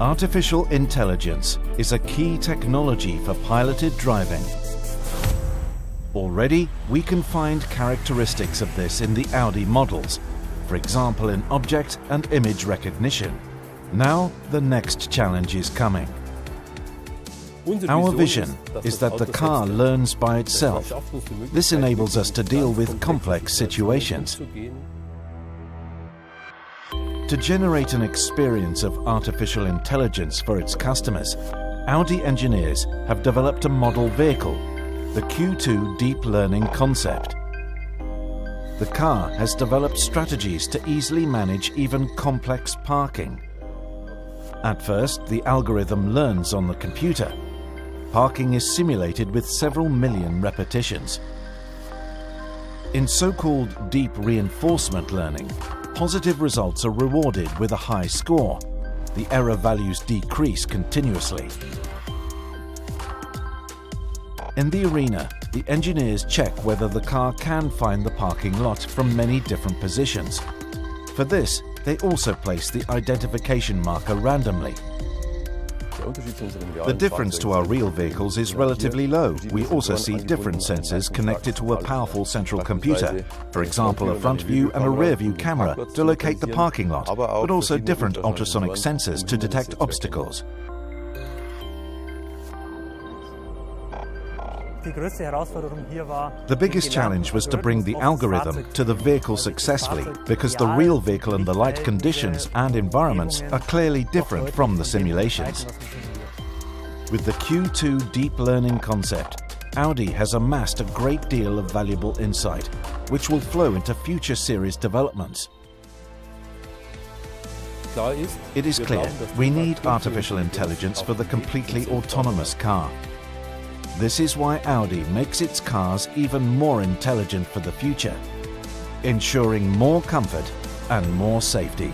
Artificial intelligence is a key technology for piloted driving. Already, we can find characteristics of this in the Audi models, for example in object and image recognition. Now, the next challenge is coming. Our vision is that the car learns by itself. This enables us to deal with complex situations. To generate an experience of artificial intelligence for its customers, Audi engineers have developed a model vehicle, the Q2 Deep Learning Concept. The car has developed strategies to easily manage even complex parking. At first, the algorithm learns on the computer. Parking is simulated with several million repetitions. In so-called deep reinforcement learning, positive results are rewarded with a high score. The error values decrease continuously. In the arena, the engineers check whether the car can find the parking lot from many different positions. For this, they also place the identification marker randomly. The difference to our real vehicles is relatively low. We also see different sensors connected to a powerful central computer, for example a front view and a rear view camera to locate the parking lot, but also different ultrasonic sensors to detect obstacles. The biggest challenge was to bring the algorithm to the vehicle successfully because the real vehicle and the light conditions and environments are clearly different from the simulations. With the Q2 deep learning concept, Audi has amassed a great deal of valuable insight, which will flow into future series developments. It is clear we need artificial intelligence for the completely autonomous car. This is why Audi makes its cars even more intelligent for the future, ensuring more comfort and more safety.